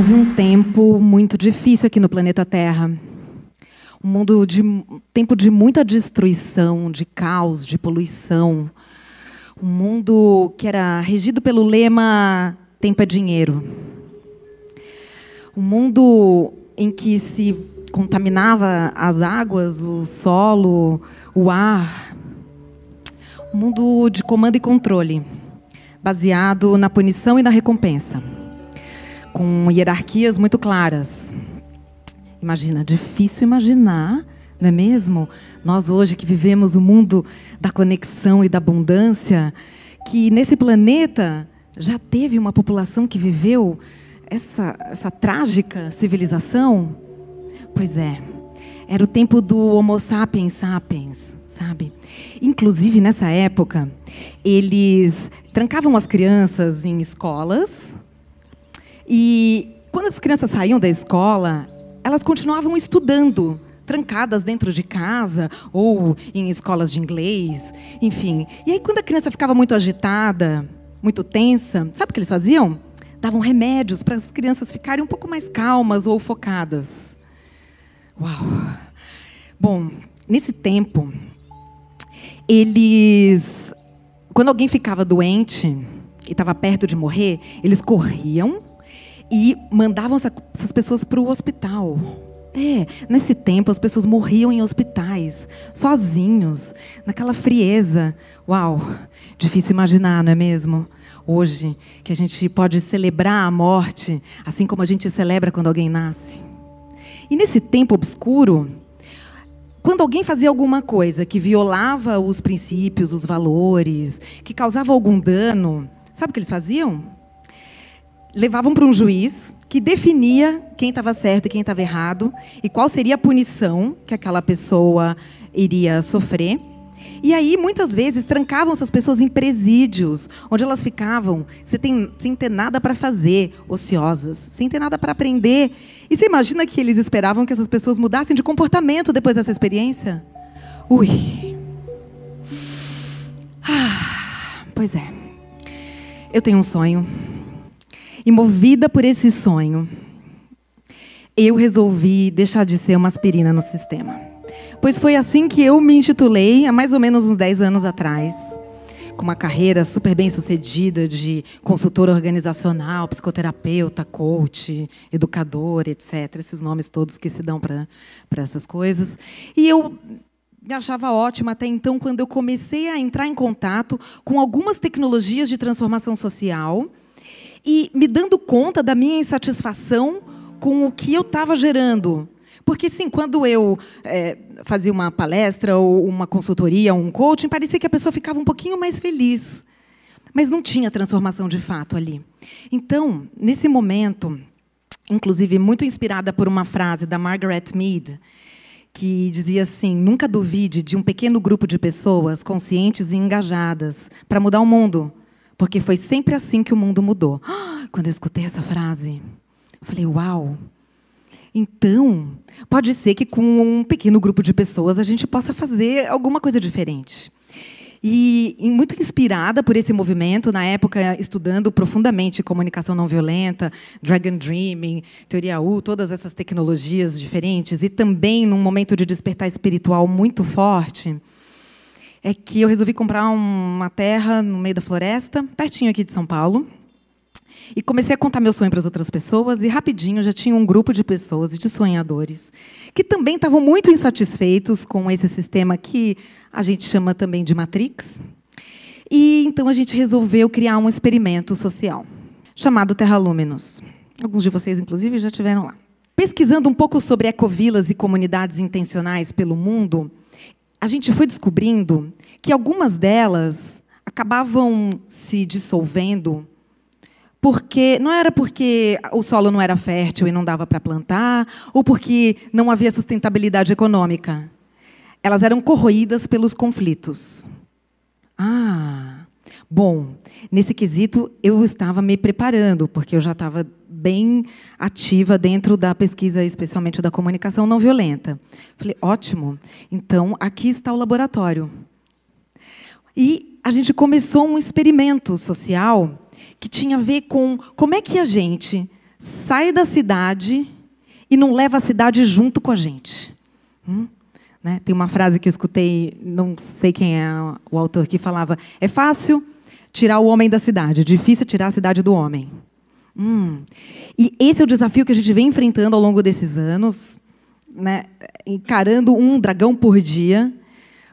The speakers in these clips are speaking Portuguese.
Houve um tempo muito difícil aqui no planeta Terra. Um mundo de tempo de muita destruição, de caos, de poluição. Um mundo que era regido pelo lema tempo é dinheiro. Um mundo em que se contaminava as águas, o solo, o ar. Um mundo de comando e controle, baseado na punição e na recompensa com hierarquias muito claras. Imagina, difícil imaginar, não é mesmo? Nós hoje que vivemos o mundo da conexão e da abundância, que nesse planeta já teve uma população que viveu essa, essa trágica civilização? Pois é, era o tempo do Homo sapiens sapiens, sabe? Inclusive nessa época, eles trancavam as crianças em escolas e quando as crianças saíam da escola, elas continuavam estudando, trancadas dentro de casa ou em escolas de inglês, enfim. E aí, quando a criança ficava muito agitada, muito tensa, sabe o que eles faziam? Davam remédios para as crianças ficarem um pouco mais calmas ou focadas. Uau! Bom, nesse tempo, eles. Quando alguém ficava doente e estava perto de morrer, eles corriam e mandavam essas pessoas para o hospital. É, nesse tempo as pessoas morriam em hospitais, sozinhos, naquela frieza. Uau, difícil imaginar, não é mesmo? Hoje, que a gente pode celebrar a morte, assim como a gente celebra quando alguém nasce. E nesse tempo obscuro, quando alguém fazia alguma coisa que violava os princípios, os valores, que causava algum dano, sabe o que eles faziam? Levavam para um juiz que definia quem estava certo e quem estava errado e qual seria a punição que aquela pessoa iria sofrer. E aí, muitas vezes, trancavam essas pessoas em presídios, onde elas ficavam sem, ter nada para fazer, ociosas, sem ter nada para aprender. E você imagina que eles esperavam que essas pessoas mudassem de comportamento depois dessa experiência? Ui. Ah, pois é. Eu tenho um sonho e movida por esse sonho, eu resolvi deixar de ser uma aspirina no sistema. Pois foi assim que eu me intitulei há mais ou menos uns 10 anos atrás, com uma carreira super bem sucedida de consultora organizacional, psicoterapeuta, coach, educador, etc. Esses nomes todos que se dão para essas coisas. E eu me achava ótima até então quando eu comecei a entrar em contato com algumas tecnologias de transformação social e me dando conta da minha insatisfação com o que eu estava gerando. Porque, sim, quando eu é, fazia uma palestra ou uma consultoria, um coaching, parecia que a pessoa ficava um pouquinho mais feliz. Mas não tinha transformação de fato ali. Então, nesse momento, inclusive muito inspirada por uma frase da Margaret Mead, que dizia assim: nunca duvide de um pequeno grupo de pessoas conscientes e engajadas para mudar o mundo. Porque foi sempre assim que o mundo mudou. Quando eu escutei essa frase, eu falei: Uau! Então, pode ser que com um pequeno grupo de pessoas a gente possa fazer alguma coisa diferente. E, muito inspirada por esse movimento, na época estudando profundamente comunicação não violenta, Dragon Dreaming, teoria U, todas essas tecnologias diferentes, e também num momento de despertar espiritual muito forte, é que eu resolvi comprar uma terra no meio da floresta, pertinho aqui de São Paulo. E comecei a contar meu sonho para as outras pessoas, e rapidinho já tinha um grupo de pessoas de sonhadores que também estavam muito insatisfeitos com esse sistema que a gente chama também de Matrix. E então a gente resolveu criar um experimento social chamado Terra Luminous. Alguns de vocês, inclusive, já tiveram lá. Pesquisando um pouco sobre ecovilas e comunidades intencionais pelo mundo, a gente foi descobrindo que algumas delas acabavam se dissolvendo porque não era porque o solo não era fértil e não dava para plantar, ou porque não havia sustentabilidade econômica. Elas eram corroídas pelos conflitos. Ah, bom, nesse quesito eu estava me preparando, porque eu já estava bem ativa dentro da pesquisa, especialmente da comunicação não violenta. Falei, ótimo, então aqui está o laboratório. E a gente começou um experimento social que tinha a ver com como é que a gente sai da cidade e não leva a cidade junto com a gente. Hum? Né? Tem uma frase que eu escutei, não sei quem é o autor, que falava: é fácil tirar o homem da cidade, difícil tirar a cidade do homem. Hum. E esse é o desafio que a gente vem enfrentando ao longo desses anos, né? encarando um dragão por dia,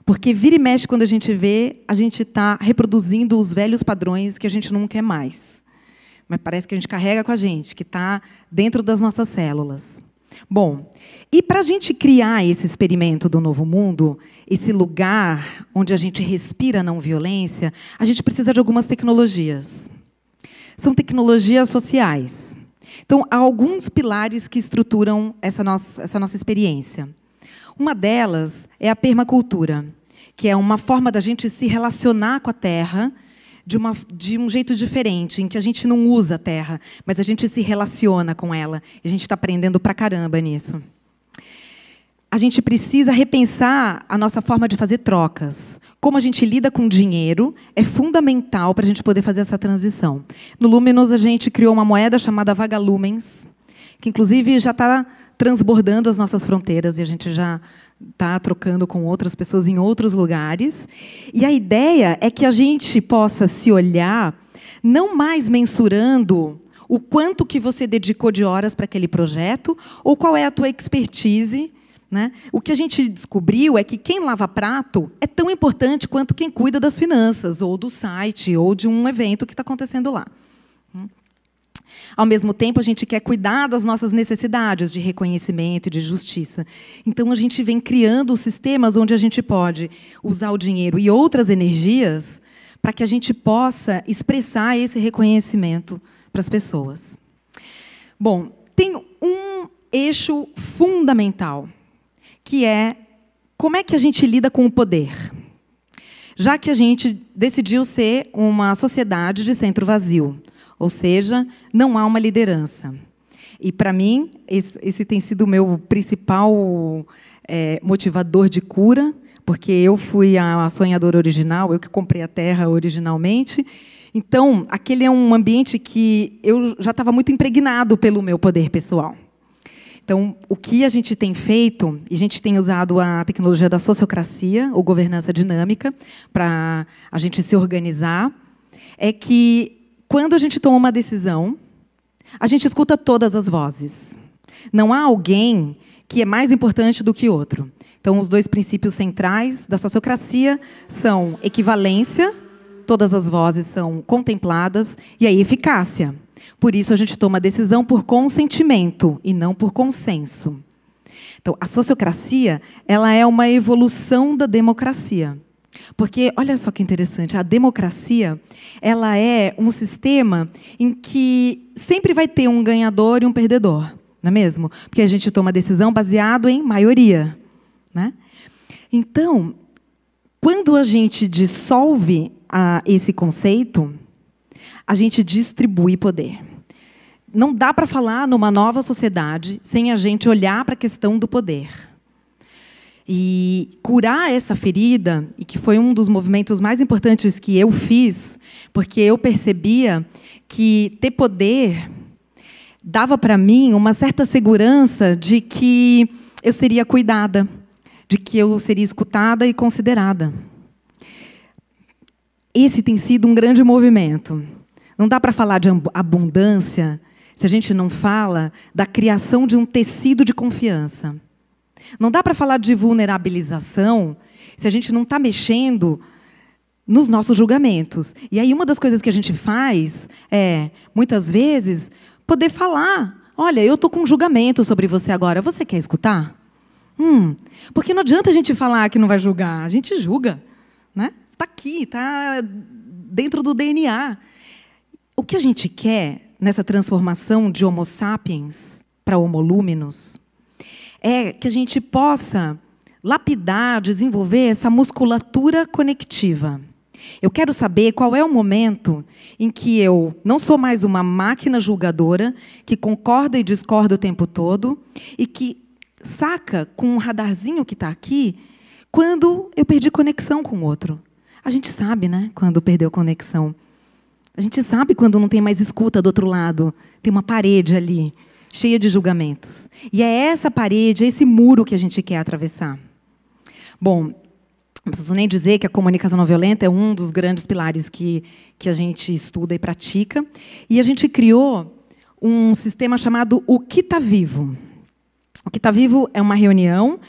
porque vira e mexe quando a gente vê, a gente está reproduzindo os velhos padrões que a gente não quer mais. Mas parece que a gente carrega com a gente, que está dentro das nossas células. Bom, e para a gente criar esse experimento do novo mundo, esse lugar onde a gente respira não violência, a gente precisa de algumas tecnologias. São tecnologias sociais. Então, há alguns pilares que estruturam essa nossa, essa nossa experiência. Uma delas é a permacultura, que é uma forma da gente se relacionar com a terra de, uma, de um jeito diferente, em que a gente não usa a terra, mas a gente se relaciona com ela. E a gente está aprendendo pra caramba nisso. A gente precisa repensar a nossa forma de fazer trocas. Como a gente lida com dinheiro é fundamental para a gente poder fazer essa transição. No Luminous, a gente criou uma moeda chamada Vagalumens, que inclusive já está transbordando as nossas fronteiras e a gente já está trocando com outras pessoas em outros lugares. E a ideia é que a gente possa se olhar não mais mensurando o quanto que você dedicou de horas para aquele projeto ou qual é a tua expertise. Né? O que a gente descobriu é que quem lava prato é tão importante quanto quem cuida das finanças, ou do site, ou de um evento que está acontecendo lá. Ao mesmo tempo, a gente quer cuidar das nossas necessidades de reconhecimento e de justiça. Então, a gente vem criando sistemas onde a gente pode usar o dinheiro e outras energias para que a gente possa expressar esse reconhecimento para as pessoas. Bom, tem um eixo fundamental, que é como é que a gente lida com o poder. Já que a gente decidiu ser uma sociedade de centro vazio, ou seja, não há uma liderança. E, para mim, esse, tem sido o meu principal é, motivador de cura, porque eu fui a sonhadora original, eu que comprei a terra originalmente. Então, aquele é um ambiente que eu já estava muito impregnado pelo meu poder pessoal. Então, o que a gente tem feito, e a gente tem usado a tecnologia da sociocracia, ou governança dinâmica, para a gente se organizar, é que quando a gente toma uma decisão, a gente escuta todas as vozes. Não há alguém que é mais importante do que outro. Então, os dois princípios centrais da sociocracia são equivalência, todas as vozes são contempladas, e a eficácia. Por isso, a gente toma a decisão por consentimento e não por consenso. Então, a sociocracia ela é uma evolução da democracia. Porque olha só que interessante, a democracia, ela é um sistema em que sempre vai ter um ganhador e um perdedor, não é mesmo? Porque a gente toma decisão baseado em maioria, né? Então, quando a gente dissolve a, esse conceito, a gente distribui poder. Não dá para falar numa nova sociedade sem a gente olhar para a questão do poder. E curar essa ferida, e que foi um dos movimentos mais importantes que eu fiz, porque eu percebia que ter poder dava para mim uma certa segurança de que eu seria cuidada, de que eu seria escutada e considerada. Esse tem sido um grande movimento. Não dá para falar de abundância se a gente não fala da criação de um tecido de confiança. Não dá para falar de vulnerabilização se a gente não está mexendo nos nossos julgamentos. E aí uma das coisas que a gente faz é, muitas vezes, poder falar. Olha, eu estou com um julgamento sobre você agora. Você quer escutar? Hum, porque não adianta a gente falar que não vai julgar. A gente julga. Né? Está aqui, está dentro do DNA. O que a gente quer nessa transformação de Homo sapiens para Homo luminous é que a gente possa lapidar, desenvolver essa musculatura conectiva. Eu quero saber qual é o momento em que eu não sou mais uma máquina julgadora que concorda e discorda o tempo todo e que saca com um radarzinho que está aqui quando eu perdi conexão com o outro. A gente sabe, né? Quando perdeu conexão. A gente sabe quando não tem mais escuta do outro lado, tem uma parede ali, cheia de julgamentos. E é essa parede, é esse muro que a gente quer atravessar. Bom, não preciso nem dizer que a comunicação não violenta é um dos grandes pilares que, que a gente estuda e pratica. E a gente criou um sistema chamado O Que Está Vivo. O Que Está Vivo é uma reunião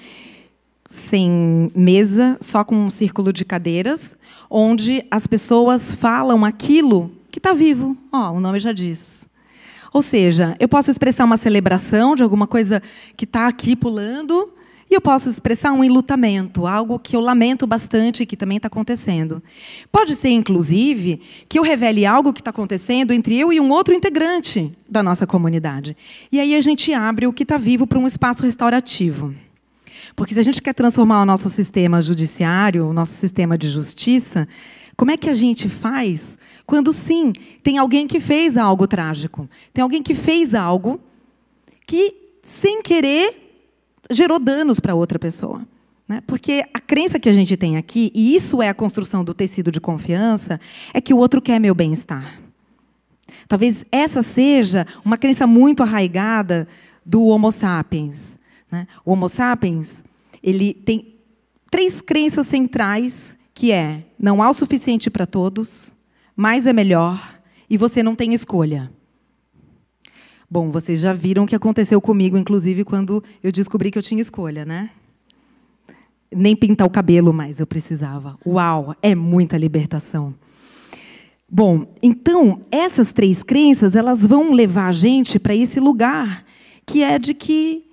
sem mesa, só com um círculo de cadeiras, onde as pessoas falam aquilo que está vivo. Ó, oh, o nome já diz. Ou seja, eu posso expressar uma celebração de alguma coisa que está aqui pulando, e eu posso expressar um enlutamento, algo que eu lamento bastante e que também está acontecendo. Pode ser, inclusive, que eu revele algo que está acontecendo entre eu e um outro integrante da nossa comunidade. E aí a gente abre o que está vivo para um espaço restaurativo. Porque se a gente quer transformar o nosso sistema judiciário, o nosso sistema de justiça, como é que a gente faz quando sim tem alguém que fez algo trágico? Tem alguém que fez algo que, sem querer, gerou danos para outra pessoa. Né? Porque a crença que a gente tem aqui, e isso é a construção do tecido de confiança, é que o outro quer meu bem-estar. Talvez essa seja uma crença muito arraigada do Homo sapiens. Né? O Homo sapiens ele tem três crenças centrais, que é não há o suficiente para todos, mais é melhor e você não tem escolha. Bom, vocês já viram o que aconteceu comigo, inclusive, quando eu descobri que eu tinha escolha, né? Nem pintar o cabelo mais eu precisava. Uau, é muita libertação. Bom, então, essas três crenças, elas vão levar a gente para esse lugar que é de que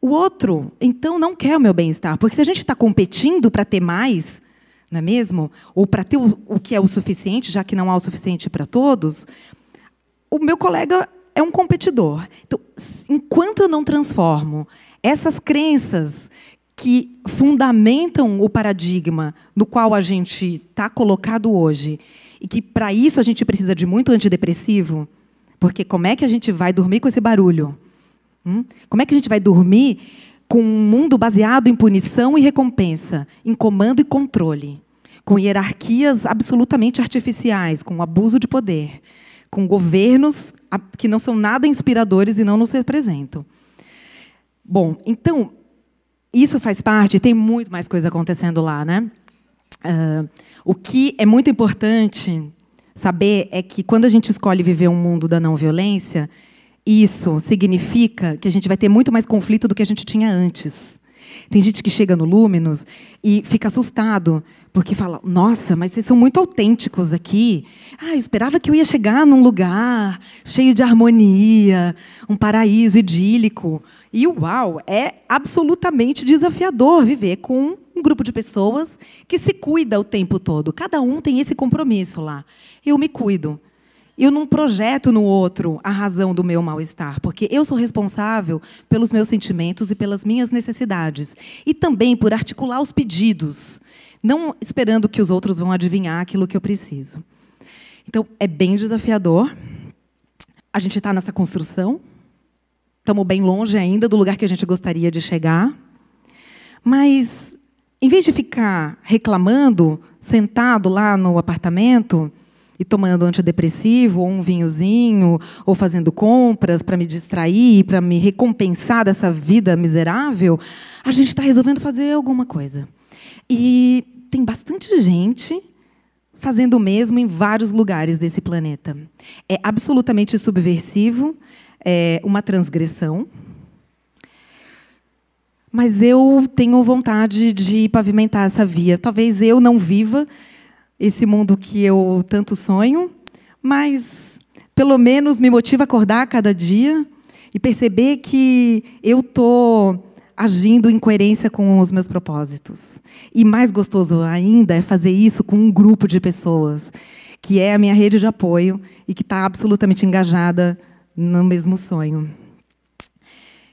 o outro, então, não quer o meu bem-estar. Porque se a gente está competindo para ter mais, não é mesmo? Ou para ter o, o que é o suficiente, já que não há o suficiente para todos, o meu colega é um competidor. Então, enquanto eu não transformo essas crenças que fundamentam o paradigma no qual a gente está colocado hoje, e que para isso a gente precisa de muito antidepressivo, porque como é que a gente vai dormir com esse barulho? Hum? Como é que a gente vai dormir com um mundo baseado em punição e recompensa, em comando e controle, com hierarquias absolutamente artificiais, com abuso de poder? com governos que não são nada inspiradores e não nos representam. Bom, então, isso faz parte, tem muito mais coisa acontecendo lá. Né? Uh, o que é muito importante saber é que, quando a gente escolhe viver um mundo da não violência, isso significa que a gente vai ter muito mais conflito do que a gente tinha antes. Tem gente que chega no Luminous e fica assustado, porque fala: Nossa, mas vocês são muito autênticos aqui. Ah, eu esperava que eu ia chegar num lugar cheio de harmonia, um paraíso idílico. E uau, é absolutamente desafiador viver com um grupo de pessoas que se cuida o tempo todo. Cada um tem esse compromisso lá. Eu me cuido eu não projeto no outro a razão do meu mal-estar, porque eu sou responsável pelos meus sentimentos e pelas minhas necessidades. E também por articular os pedidos, não esperando que os outros vão adivinhar aquilo que eu preciso. Então, é bem desafiador. A gente está nessa construção. Estamos bem longe ainda do lugar que a gente gostaria de chegar. Mas, em vez de ficar reclamando, sentado lá no apartamento, e tomando antidepressivo, ou um vinhozinho, ou fazendo compras para me distrair, para me recompensar dessa vida miserável, a gente está resolvendo fazer alguma coisa. E tem bastante gente fazendo o mesmo em vários lugares desse planeta. É absolutamente subversivo, é uma transgressão. Mas eu tenho vontade de pavimentar essa via. Talvez eu não viva esse mundo que eu tanto sonho, mas pelo menos me motiva a acordar cada dia e perceber que eu estou agindo em coerência com os meus propósitos. E mais gostoso ainda é fazer isso com um grupo de pessoas, que é a minha rede de apoio e que está absolutamente engajada no mesmo sonho.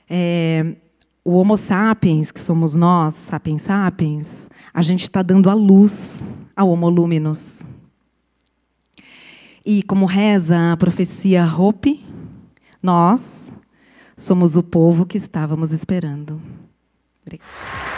É, o Homo sapiens, que somos nós, sapiens sapiens, a gente está dando a luz ao Homo luminous. E como reza a profecia Hope, nós somos o povo que estávamos esperando. Obrigada.